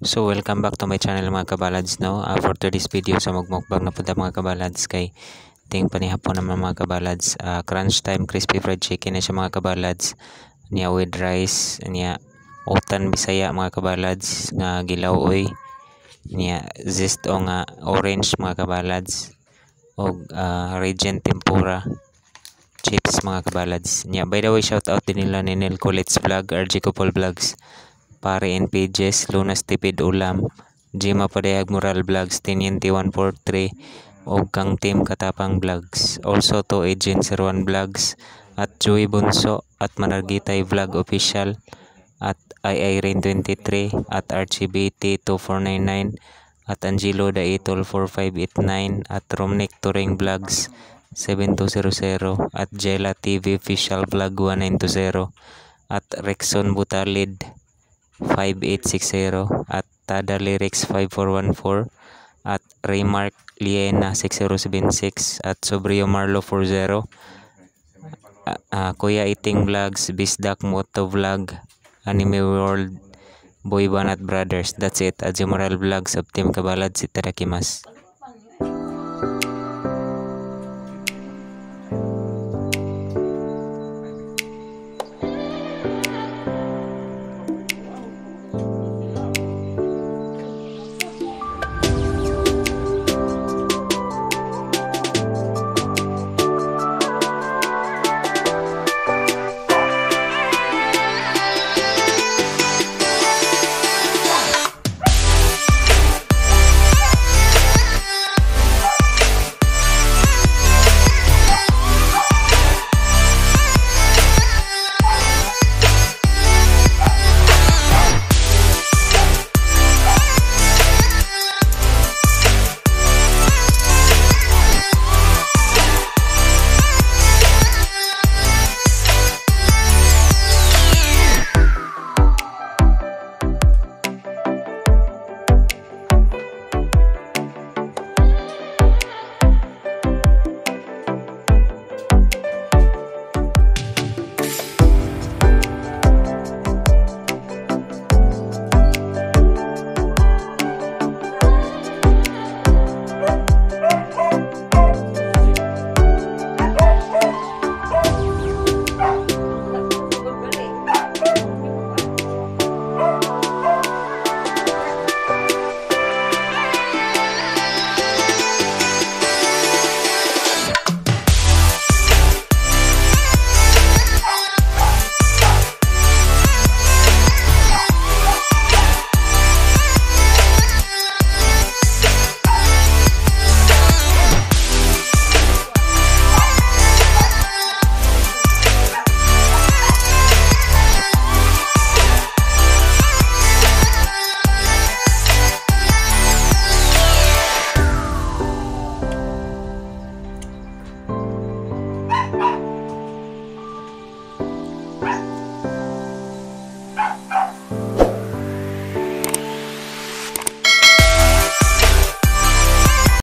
So welcome back to my channel mga kabalads no. Uh, for today's video sa magmukbang na punta mga kabalads kay ting panihapon naman mga kabalads. Uh, crunch time crispy fried chicken na siya mga kabalads. Niya with rice, niya utan bisaya mga kabalads nga gilawoy. Niya zest o nga orange mga kabalads. O uh, regent tempura chips mga kabalads. Niya by the way shout out din nila ni Nel Colets Vlog, RG Couple Vlogs. Pare and pages, Lunas Tipid Ulam, Jima Padayag Moral Vlogs, Teniente 143, o kang Team Katapang Vlogs. Also to Agent 01 Vlogs, at Joey Bunso, at Manargitay Vlog Official, at II Rain 23, at RGBT 2499, at Angelo Daitol 4589, at Romnick Touring Vlogs 7200, at Jela TV Official Vlog 1920, at Rexon Butalid 5860 at Tada Lyrics 5414 at Raymark Liena 6076 at Sobrio Marlo 40 uh, uh, Kuya Iting Vlogs, Bisdak Moto Vlog, Anime World, Boy Banat Brothers. That's it. Ajimoral Vlogs of Team Kabalad. Right.